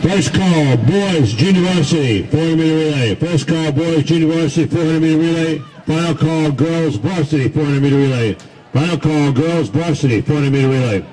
First call, boys, junior varsity, 400 meter relay. First call, boys, junior varsity, 400 meter relay. Final call, girls varsity, 400 meter relay. Final call, girls varsity, 400 meter relay.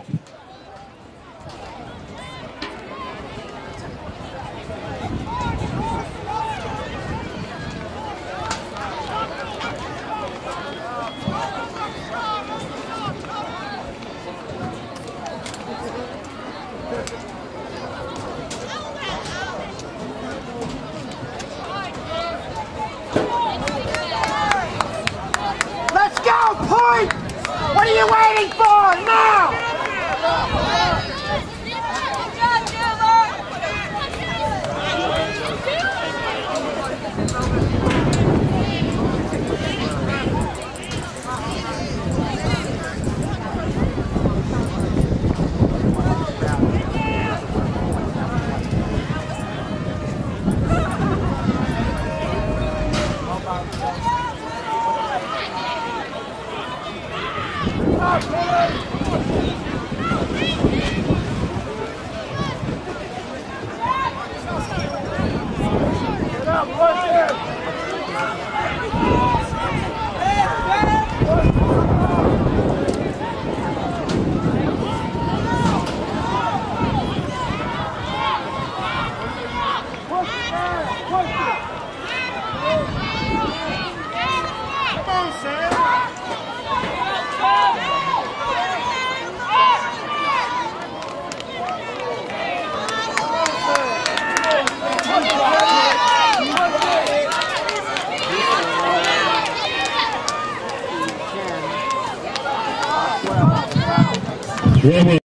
What are you waiting for? Now! Come Bravo.